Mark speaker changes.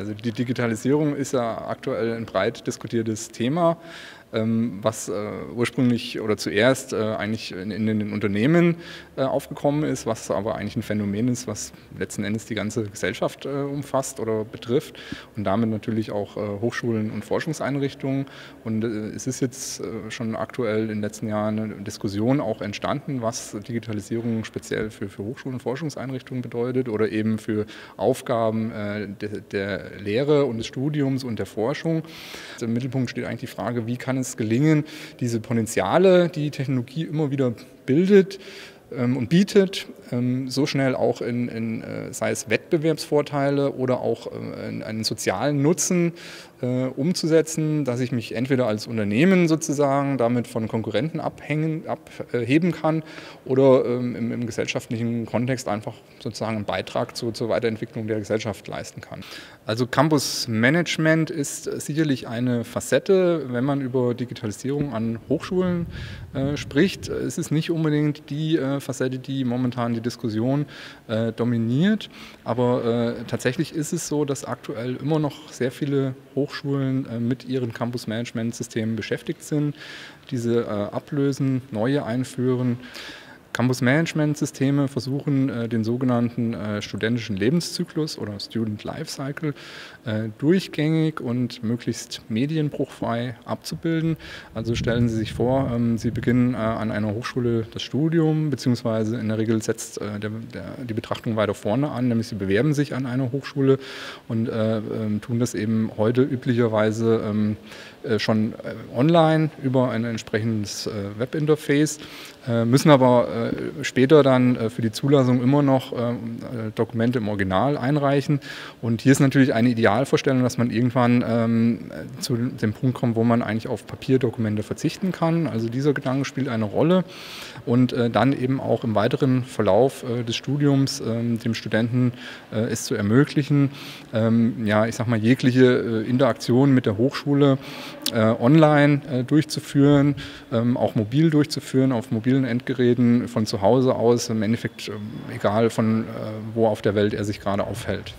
Speaker 1: Also die Digitalisierung ist ja aktuell ein breit diskutiertes Thema. Ähm, was äh, ursprünglich oder zuerst äh, eigentlich in, den Unternehmen äh, aufgekommen ist, was aber eigentlich ein Phänomen ist, was letzten Endes die ganze Gesellschaft umfasst oder betrifft und damit natürlich auch Hochschulen und Forschungseinrichtungen. Und es ist jetzt schon aktuell in den letzten Jahren eine Diskussion auch entstanden, was Digitalisierung speziell für, für Hochschulen und Forschungseinrichtungen bedeutet oder eben für Aufgaben der, der Lehre und des Studiums und der Forschung. Im Mittelpunkt steht eigentlich die Frage, wie kann es gelingen, diese Potenziale, die Technologie immer wieder bildet, und bietet, ähm, so schnell auch in, in äh, sei es Wettbewerbsvorteile oder auch äh, in einen sozialen Nutzen äh, umzusetzen, dass ich mich entweder als Unternehmen sozusagen damit von Konkurrenten abhängen, abheben kann oder ähm, im, im, gesellschaftlichen Kontext einfach sozusagen einen Beitrag zu, zur Weiterentwicklung der Gesellschaft leisten kann. Also Campus Management ist sicherlich eine Facette, wenn man über Digitalisierung an Hochschulen äh, spricht. Es ist nicht unbedingt die äh, Facette, die momentan die Diskussion äh, dominiert. Aber äh, tatsächlich ist es so, dass aktuell immer noch sehr viele Hochschulen äh, mit ihren Campus-Management-Systemen beschäftigt sind, diese äh, ablösen, neue einführen. Campus-Management-Systeme versuchen, äh, den sogenannten äh, studentischen Lebenszyklus oder Student Lifecycle äh, durchgängig und möglichst medienbruchfrei abzubilden. Also stellen Sie sich vor, ähm, Sie beginnen an einer Hochschule das Studium, beziehungsweise in der Regel setzt der, der, die Betrachtung weiter vorne an, nämlich Sie bewerben sich an einer Hochschule und ähm, tun das eben heute üblicherweise ähm, schon online über ein entsprechendes Webinterface, müssen aber äh, später dann äh, für die Zulassung immer noch äh, Dokumente im Original einreichen. Und hier ist natürlich eine Idealvorstellung, dass man irgendwann ähm, zu dem Punkt kommt, wo man eigentlich auf Papierdokumente verzichten kann. Also dieser Gedanke spielt eine Rolle und dann eben auch im weiteren Verlauf des Studiums ähm, dem Studenten es zu ermöglichen, ähm, ja, ich sag mal, jegliche Interaktion mit der Hochschule online durchzuführen, auch mobil durchzuführen, auf mobilen Endgeräten von zu Hause aus, im Endeffekt ähm, egal von äh, wo auf der Welt er sich gerade aufhält.